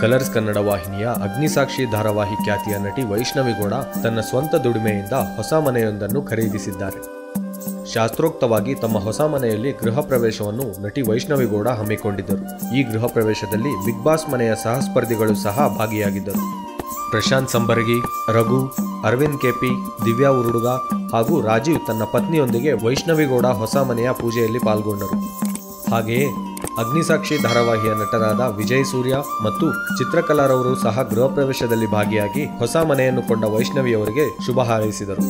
Colours Kannada ವಾಹಿನಿಯ ಅಗ್ನಿಸಾಕ್ಷಿ ಧಾರಾವಾಹಿ ಖ್ಯಾತಿಯ ನಟಿ ವೈಷ್ಣವಿಗೌಡ ತನ್ನ ಸ್ವಂತ ದುಡಿಮೆಯಿಂದ ಹೊಸ ಮನೆಯೊಂದನ್ನು ಖರೀದಿಸಿದ್ದಾರೆ. ಶಾಸ್ತ್ರೋಕ್ತವಾಗಿ ತಮ್ಮ ಹೊಸ ಮನೆಯಲ್ಲಿ ಗೃಹ ಪ್ರವೇಶವನ್ನು ನಟಿ ವೈಷ್ಣವಿಗೌಡ ಹಮ್ಮಿಕೊಂಡಿದ್ದರು. ಈ ಗೃಹ ಪ್ರವೇಶದಲ್ಲಿ ಬಿಗ್ ಬಾಸ್ ಮನೆಯ ಸಹಸ್ಪರ್ಧಿಗಳು ಸಹ ಭಾಗಿಯಾಗಿದ್ದರು. ಪ್ರಶಾಂತ್ ಸಂಬರ್ಗಿ, ರಘು, ಅರವಿಂದ್ ಕೆಪಿ, ದಿವ್ಯಾ ಉರುಡುಗ ಹಾಗೂ ರಾಜೀವ್ ತನ್ನ ಪತ್ನಿಯೊಂದಿಗೆ ವೈಷ್ಣವಿಗೌಡ ಹೊಸ ಮನೆಯ ಪೂಜೆಯಲ್ಲಿ ಪಾಲ್ಗೊಂಡರು. ಹಾಗೆಯೇ ಅಗ್ನಿಸಾಕ್ಷಿ ಧಾರಾವಾಹಿಯ ನಟರಾದ ವಿಜಯ್ ಸೂರ್ಯ ಮತ್ತು ಚಿತ್ರಕಲಾರವರು ಸಹ ಗೃಹ ಪ್ರವೇಶದಲ್ಲಿ ಭಾಗಿಯಾಗಿ ಹೊಸ ಮನೆಯನ್ನು ಕೊಂಡ ವೈಷ್ಣವಿಯವರಿಗೆ ಶುಭ ಹಾರೈಸಿದರು.